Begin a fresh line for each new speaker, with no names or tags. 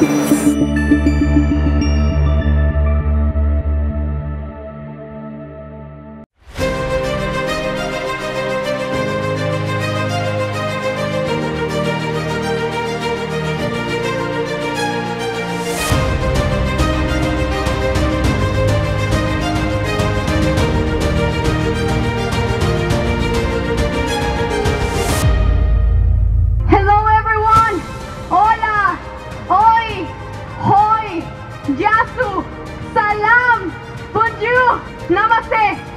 Música ¡Namaste!